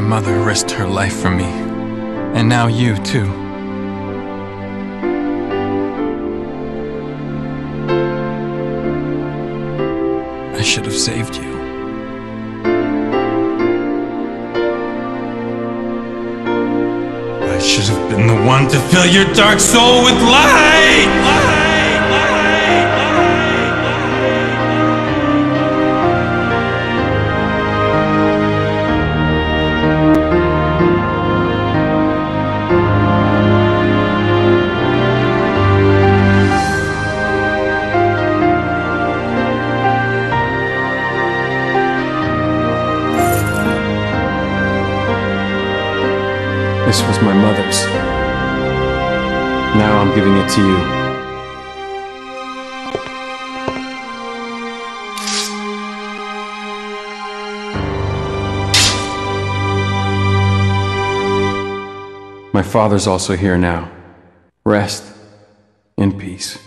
mother risked her life for me. And now you, too. I should have saved you. I should have been the one to fill your dark soul with light, This was my mother's. Now I'm giving it to you. My father's also here now. Rest in peace.